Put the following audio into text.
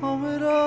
home at all.